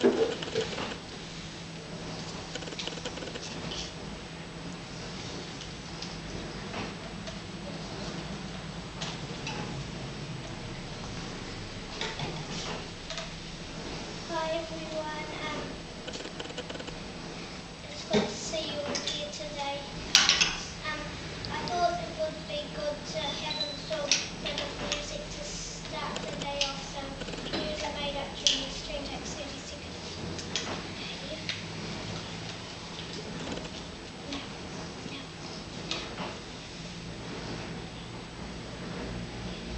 to it.